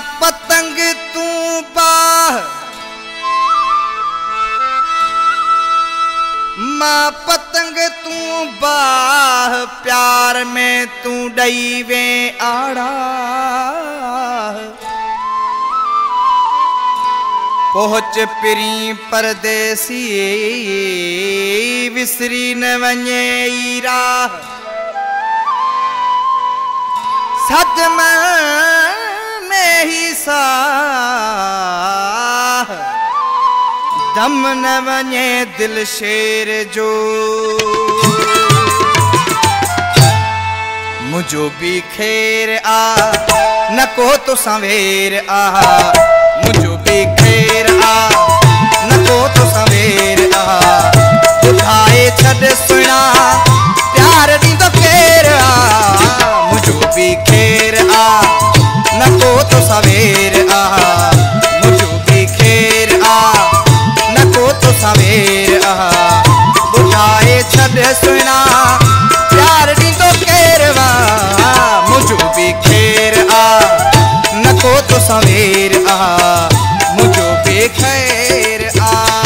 पतंग तू बाह माँ पतंग तू बाह प्यार में तू डई आड़ा। पहुँच पिरी परदेसी, विसरी न वञे राह सदम में ही दम न वञे दिल शेर जो। मुझो भी खेर आ, न को तो सवेर आ। मुझो भी खेर आ। भी आ नको तो सवेर आ मुझो बेखैर खैर आ।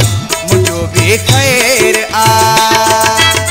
भी खैर आ।